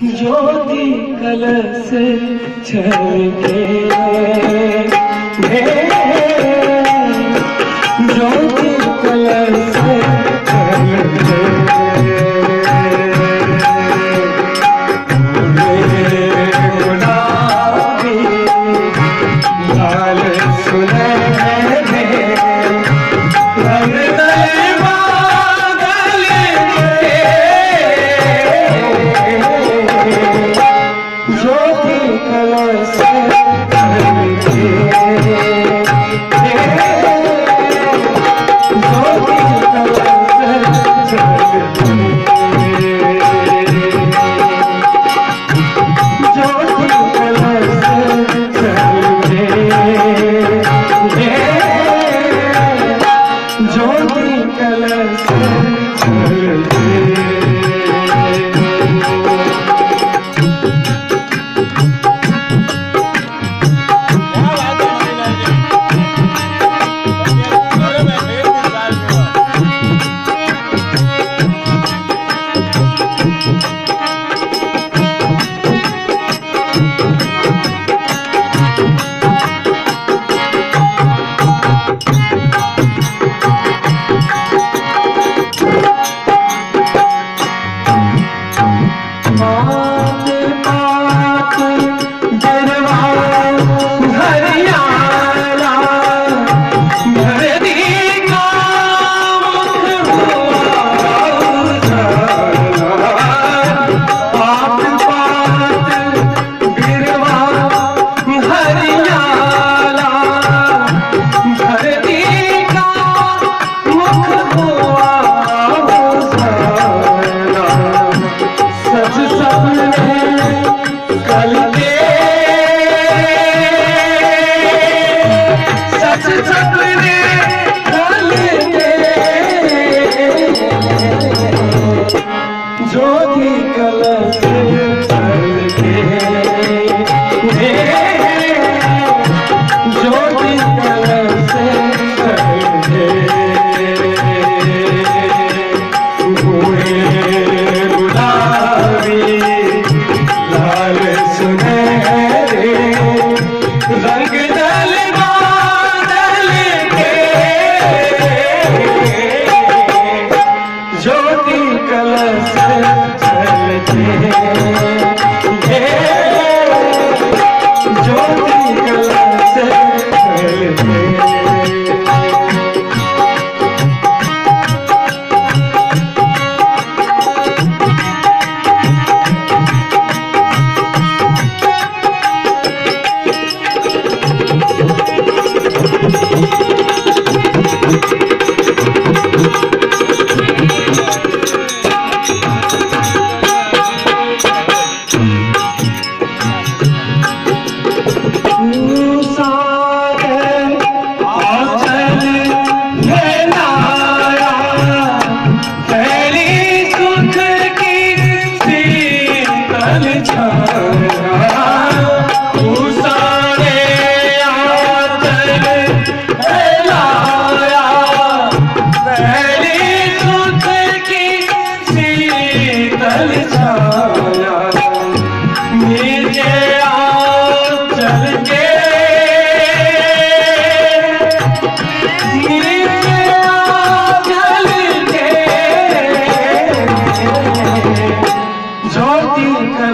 ज्योति कलश छलके ज्योति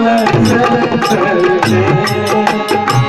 ज्योति चल चल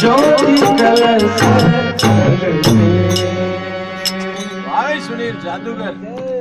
ज्योति आवे सुनील जादूगर।